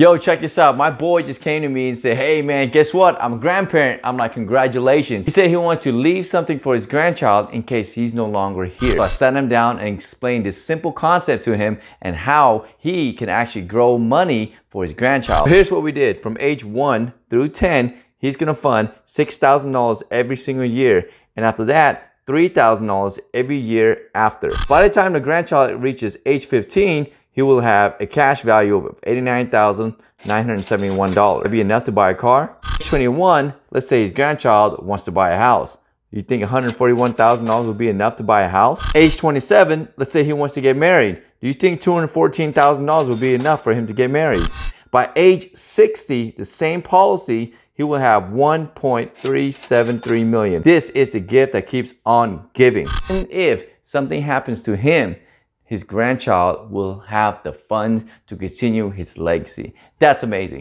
Yo, check this out. My boy just came to me and said, hey man, guess what? I'm a grandparent. I'm like, congratulations. He said he wants to leave something for his grandchild in case he's no longer here. So I sat him down and explained this simple concept to him and how he can actually grow money for his grandchild. Here's what we did. From age 1 through 10, he's gonna fund $6,000 every single year. And after that, $3,000 every year after. By the time the grandchild reaches age 15, he will have a cash value of $89,971. That'd be enough to buy a car. Age 21, let's say his grandchild wants to buy a house. You think $141,000 would be enough to buy a house? Age 27, let's say he wants to get married. Do you think $214,000 would be enough for him to get married? By age 60, the same policy, he will have 1.373 million. This is the gift that keeps on giving. And if something happens to him, his grandchild will have the funds to continue his legacy. That's amazing.